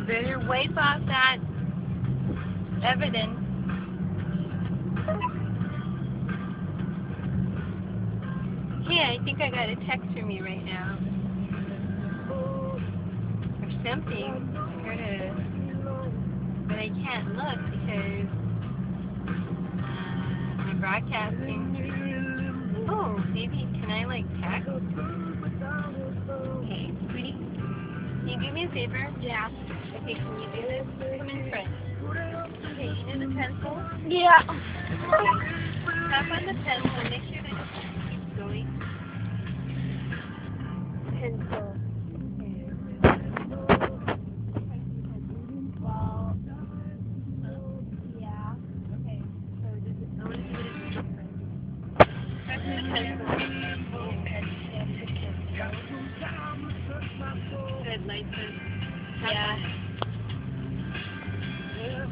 You better wipe off that evidence. Hey, I think I got a text from you right now. Or something. But I can't look because uh, I'm broadcasting. Oh, maybe can I like text? Hey, sweetie, can you do me a favor? Yeah. Okay, can you do this? Come in front. Okay, you need a pencil? Yeah. Tap on the pencil make sure that it keeps going. Pencil. Yeah. Okay,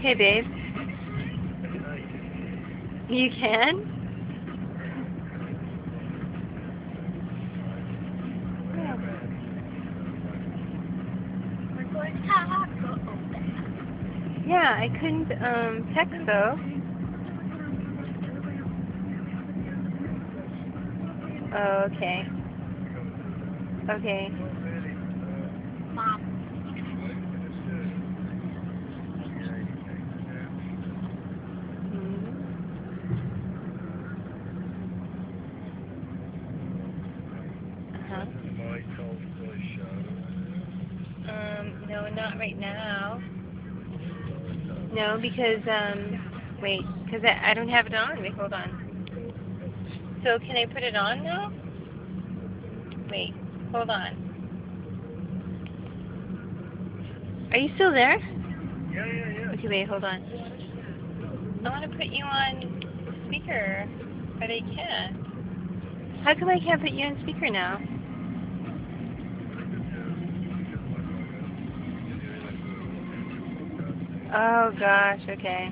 Hey, babe. You can? Yeah, I couldn't um text though. Oh, okay. Okay. Mom. Uh-huh. Um, no, not right now. No, because um, wait, because I, I don't have it on. Wait, hold on. So can I put it on now? Wait, hold on. Are you still there? Yeah, yeah, yeah. Okay, wait, hold on. I want to put you on speaker, but I can't. How come I can't put you on speaker now? Oh gosh, okay.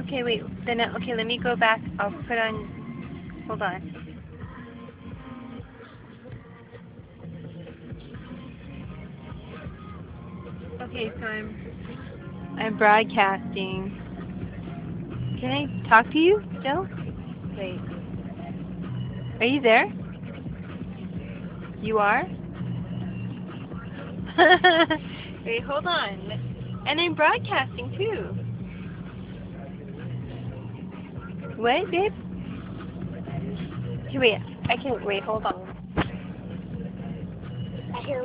Okay, wait. Then uh, okay, let me go back. I'll put on. Hold on. Okay, so I'm I'm broadcasting. Can I talk to you still? Wait. Are you there? You are? Wait, hold on. And I'm broadcasting too. What, babe? Wait. I can't wait. Hold on. I hear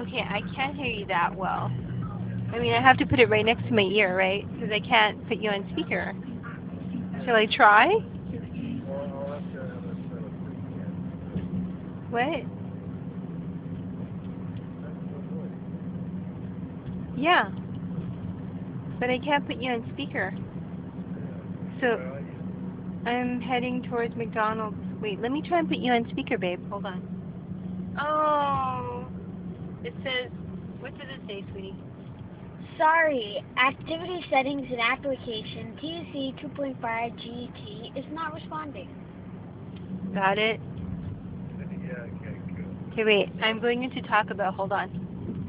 Okay, I can't hear you that well. I mean, I have to put it right next to my ear, right? Because I can't put you on speaker. Shall I try? What? Yeah. But I can't put you on speaker. So I'm heading towards McDonald's. Wait, let me try and put you on speaker, babe. Hold on. Oh. It says, what does it say, sweetie? Sorry, activity settings and application TC 2.5 GT is not responding. Got it? Yeah, okay, cool. Okay, wait. I'm going into talk about. Hold on.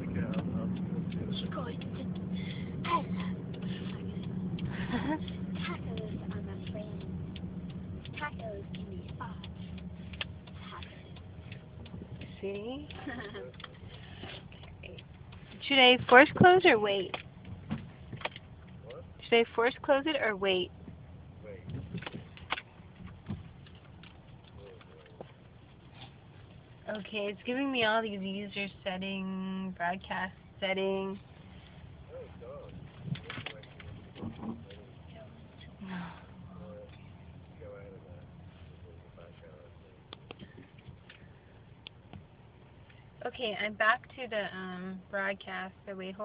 Okay, I'll, I'll do it. Tacos are my friend. Tacos can be spots. Should I force close or wait? Should I force close it or wait? Wait. Okay, it's giving me all these user setting, broadcast setting. Oh, God. No. Go out of that. Go back out. Okay, I'm back to the um broadcast. So hold